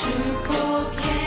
Triple K.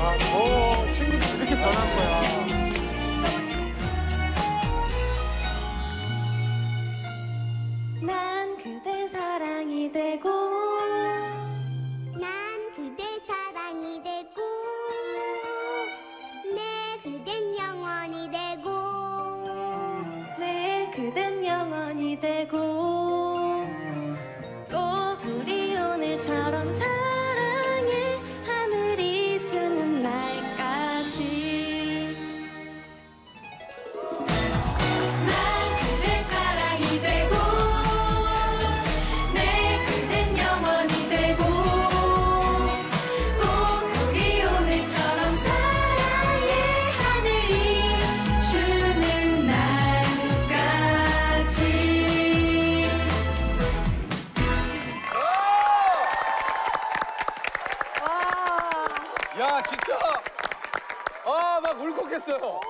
야, 저 친구들 이렇게 변한 거야. 난 그대 사랑이 되고 난 그대 사랑이 되고 내 그댄 영원히 되고 내 그댄 영원히 되고 진짜. 아, 막 울컥했어요.